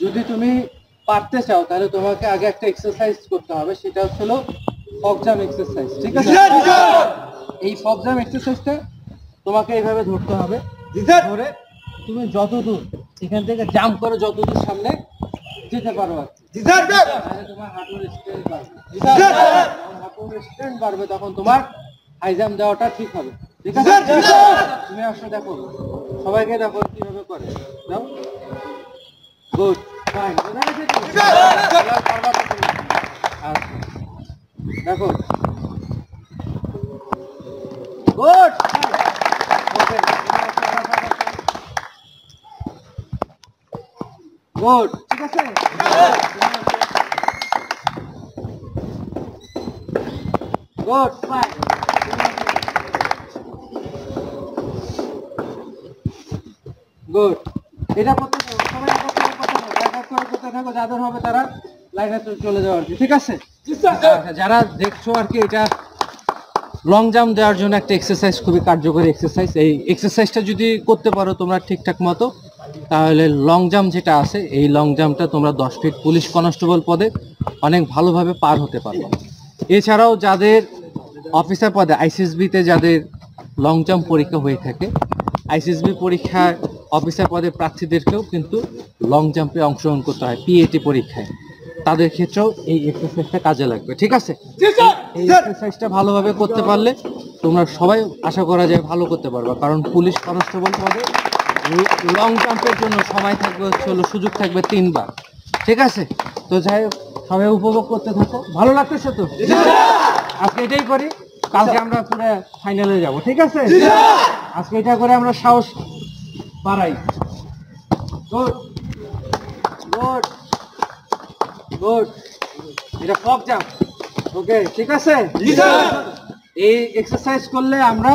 যদি তুমি পারতে চাও তাহলে তোমাকে আগে একটা এক্সারসাইজ করতে হবে সেটা হলো ফকজাম এক্সারসাইজ ঠিক আছে? এই ফকজাম এক্সারসাইজটা তোমাকে এইভাবে ধরতে হবে। ধরে তুমি যত দূর এখান থেকে জাম্প করে যত দূর সামনে যেতে পারো আর কি। তোমার হাঁটুর স্ট্রেন্থ বাড়বে। হাঁটুর স্ট্রেন্থ বাড়বে তখন তোমার হাই জাম্প দেওয়াটা ঠিক হবে। ঠিক আছে? তুমি আসলে দেখো। সবাইকে দেখো কীভাবে করে। দাও গুড ফাইন বোঝা গেছে কি? এবার পারবা তো তুমি। আচ্ছা। দেখো গুড ওকে গুড ঠিক আছে গুড ফাইন গুড এটা করতে এক করতে থাকো চলে যাও আর কি ঠিক আছে? আচ্ছা, যারা দেখছ আর কি এটা লং জাম্প দেওয়ার জন্য একটা এক্সারসাইজ খুবই কার্যকরী এক্সারসাইজ এই এক্সারসাইজটা যদি করতে পারো তোমরা ঠিকঠাক মতো তাহলে লং জাম্প যেটা আছে এই লং জাম্পটা তোমরা দশ ফিট পুলিশ কনস্টেবল পদে অনেক ভালোভাবে পার হতে পারবে এছাড়াও যাদের অফিসার পদে আইসিএসবিতে যাদের লং জাম্প পরীক্ষা হয়ে থাকে আইসিএসবি পরীক্ষায় অফিসার পদে প্রার্থীদেরকেও কিন্তু লং জাম্পে অংশগ্রহণ করতে হয় পিএটি পরীক্ষায়। তাদের ক্ষেত্রেও এই এক্সারসাইজটা কাজে লাগবে ঠিক আছে? এই এক্সারসাইজটা ভালোভাবে করতে পারলে তোমরা সবাই আশা করা যায় ভালো করতে পারবে কারণ পুলিশ কনস্টেবল পদে লং জাম্পের জন্য সময় থাকবে হচ্ছে হলো সুযোগ থাকবে তিনবার ঠিক আছে? তো যাই হোক সবাই উপভোগ করতে থাকো। ভালো লাগতেছে তো আজকে এটাই করি কালকে আমরা পুরো ফাইনালে যাব ঠিক আছে? আজকে এটা করে আমরা সাহস বাড়াই। গুড গুড গুড এটা ফক জাম্প ওকে ঠিক আছে এই এক্সারসাইজ করলে আমরা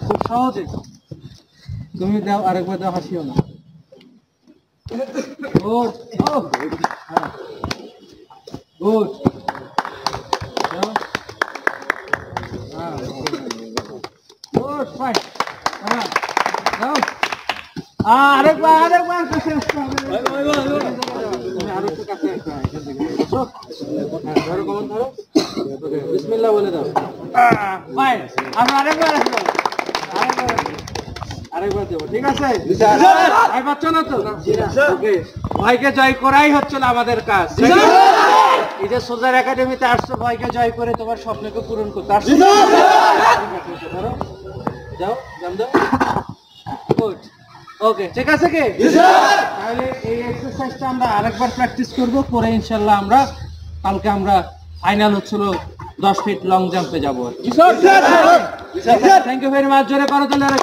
খুব সহজে তুমি দাও আরেকবার দাও হাসিও না গুড গুড গুড ফাইন দাও আরেকবার আরেকবার বিসমিল্লাহ বলে দাও। ফাইন আমরা আরেকবার আসব। আরেকবার আরেকবার দেবো ঠিক আছে? ভাই পাচ্ছ না তো? ওকে ভাইকে জয় করাই হচ্ছে না আমাদের কাজ। এই যে সোজার একাডেমিতে আসছো ভাইকে জয় করে তোমার স্বপ্নকে পূরণ করতে আসছো। ধরো। যাও দাও গুড। ওকে ঠিক আছে কি? তাহলে এই এক্সারসাইজটা আমরা আরেকবার প্র্যাকটিস করব করে ইনশাল্লাহ আমরা কালকে আমরা ফাইনাল হচ্ছিল দশ ফিট লং জাম্পে যাব থ্যাংক ইউ ভেরি মাচ জোরে করো তাহলে।